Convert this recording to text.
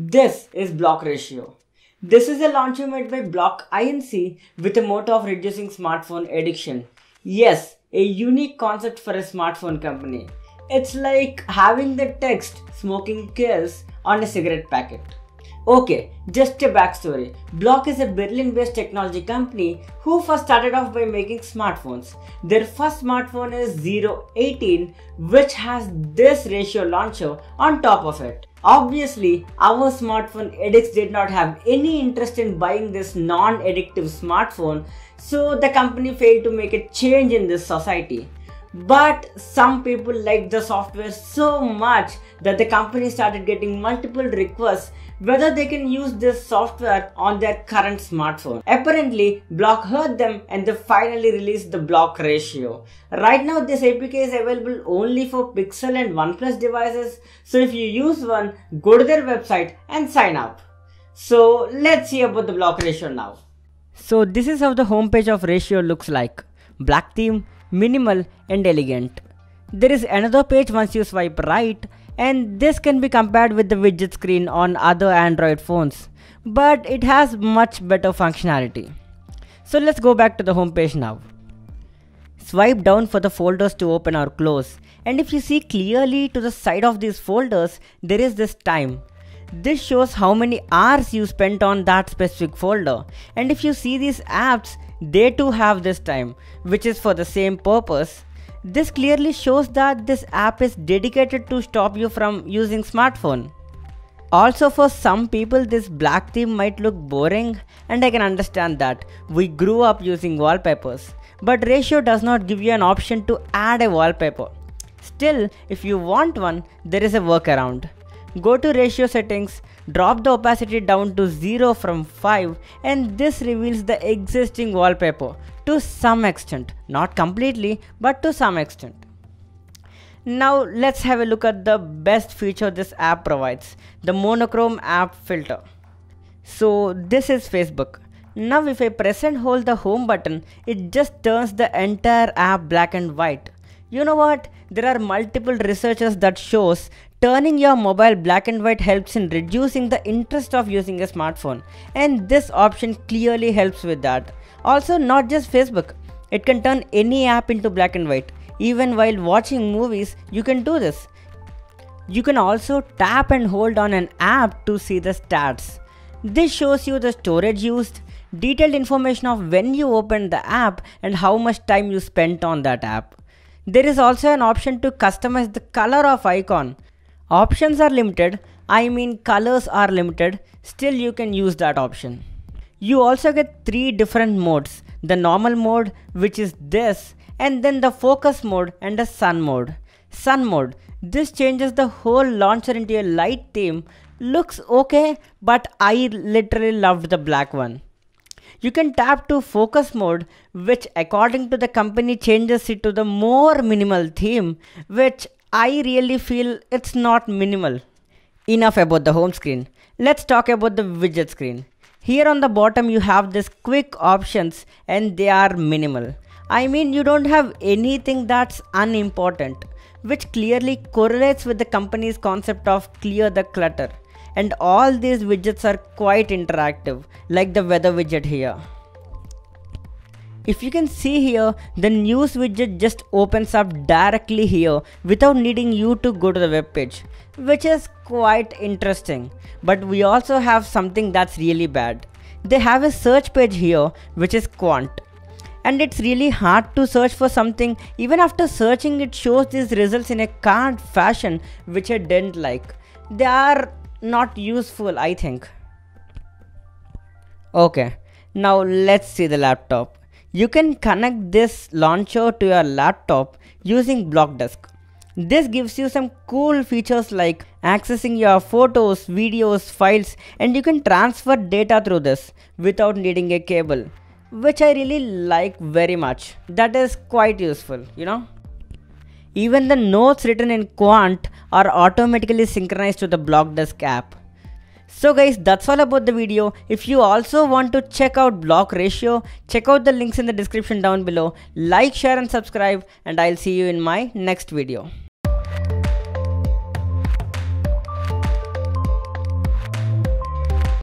This is Blloc Ratio. This is a launcher made by Blloc Inc. with a motto of reducing smartphone addiction. Yes, a unique concept for a smartphone company. It's like having the text smoking kills on a cigarette packet. Okay, just a backstory. Blloc is a Berlin based technology company who first started off by making smartphones. Their first smartphone is 018, which has this ratio launcher on top of it. Obviously, our smartphone addicts did not have any interest in buying this non addictive smartphone, so the company failed to make a change in this society. But some people liked the software so much that the company started getting multiple requests whether they can use this software on their current smartphone. Apparently, Blloc heard them and they finally released the Blloc Ratio. Right now, this APK is available only for Pixel and OnePlus devices. So if you use one, go to their website and sign up. So let's see about the Blloc Ratio now. So this is how the homepage of Ratio looks like. Black theme, minimal and elegant. There is another page once you swipe right and this can be compared with the widget screen on other Android phones, but it has much better functionality. So let's go back to the home page now. Swipe down for the folders to open or close and if you see clearly to the side of these folders, there is this time. This shows how many hours you spent on that specific folder and if you see these apps, they too have this time which is for the same purpose this clearly shows that this app is dedicated to stop you from using smartphone. Also for some people this black theme might look boring and I can understand that. We grew up using wallpapers. But Ratio does not give you an option to add a wallpaper. Still, if you want one, there is a workaround. Go to ratio settings, drop the opacity down to 0 from 5 and this reveals the existing wallpaper to some extent, not completely, but to some extent. Now let's have a look at the best feature this app provides, the monochrome app filter. So this is Facebook. Now if I press and hold the home button, it just turns the entire app black and white. You know what? There are multiple researchers that shows Turning your mobile black and white helps in reducing the interest of using a smartphone, and this option clearly helps with that. Also, not just Facebook, it can turn any app into black and white. Even while watching movies, you can do this. You can also tap and hold on an app to see the stats. This shows you the storage used, detailed information of when you opened the app, and how much time you spent on that app. There is also an option to customize the color of icon Options are limited, I mean colors are limited, still you can use that option. You also get three different modes, the normal mode which is this and then the focus mode and the sun mode. Sun mode, this changes the whole launcher into a light theme, looks okay but I literally loved the black one. You can tap to focus mode which according to the company changes it to the more minimal theme which I really feel it's not minimal. Enough about the home screen. Let's talk about the widget screen. Here on the bottom you have this quick options and they are minimal. I mean you don't have anything that's unimportant which clearly correlates with the company's concept of clear the clutter. And all these widgets are quite interactive like the weather widget here. If you can see here, the news widget just opens up directly here without needing you to go to the web page, which is quite interesting. But we also have something that's really bad. They have a search page here, which is Qwant. And it's really hard to search for something, even after searching it shows these results in a card fashion, which I didn't like. They are not useful, I think. Okay, now let's see the laptop. You can connect this launcher to your laptop using Blockdesk. This gives you some cool features like accessing your photos, videos, files and you can transfer data through this without needing a cable which I really like very much. That is quite useful, you know. Even the notes written in Quant are automatically synchronized to the Blockdesk app. So guys, that's all about the video. If you also want to check out Blloc ratio, check out the links in the description down below. Like, share and subscribe and I'll see you in my next video.